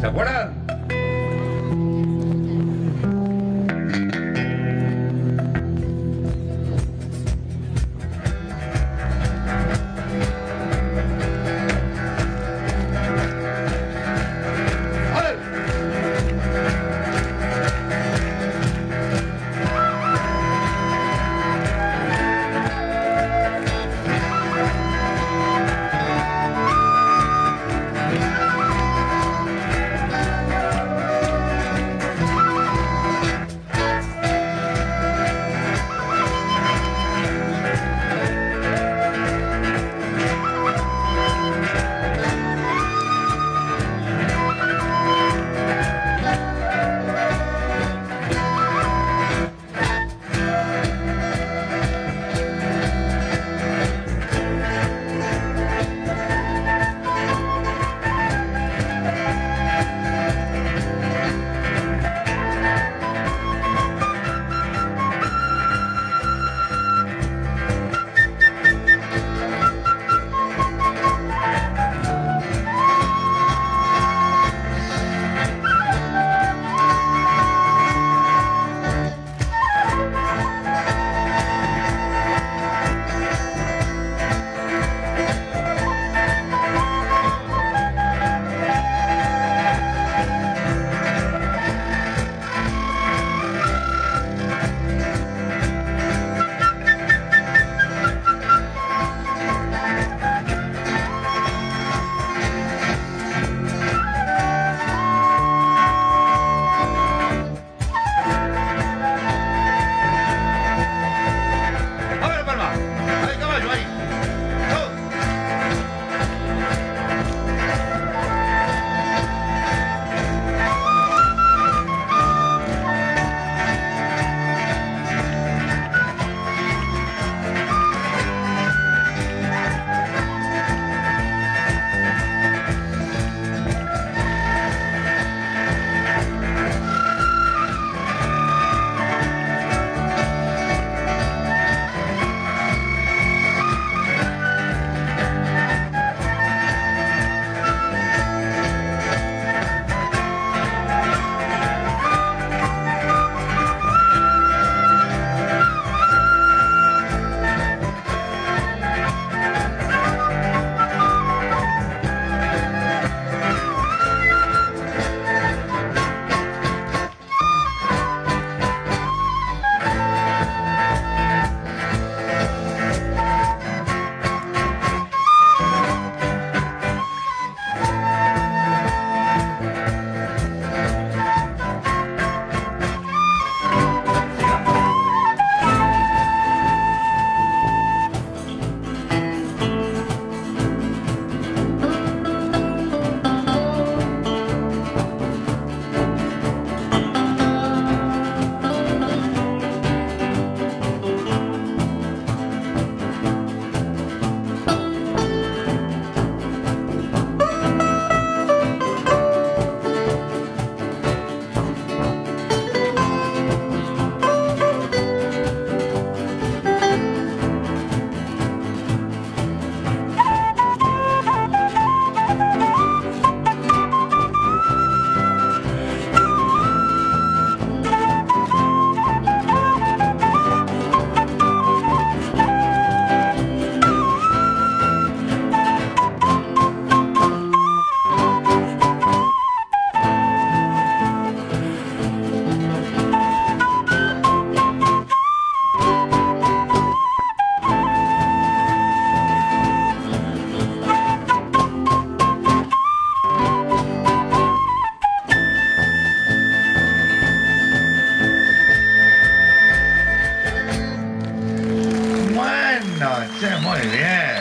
¿Se acuerdan? Muy bien.